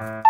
you.